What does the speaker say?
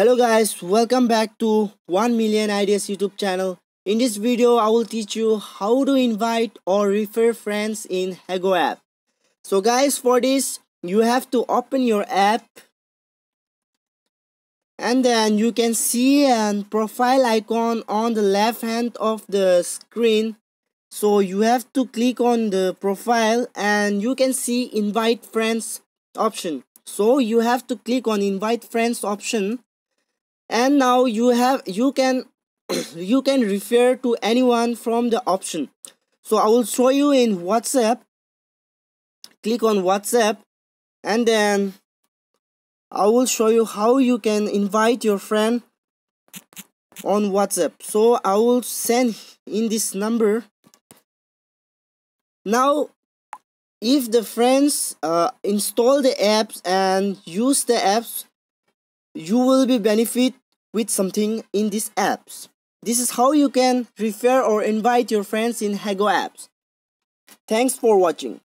Hello guys, welcome back to 1 Million Ideas YouTube channel. In this video, I will teach you how to invite or refer friends in Hago app. So guys, for this, you have to open your app and then you can see an profile icon on the left hand of the screen so you have to click on the profile and you can see invite friends option so you have to click on invite friends option and now you have you can you can refer to anyone from the option so i will show you in whatsapp click on whatsapp and then I will show you how you can invite your friend on WhatsApp. So I will send in this number. Now, if the friends uh, install the apps and use the apps, you will be benefit with something in these apps. This is how you can refer or invite your friends in Hago apps. Thanks for watching.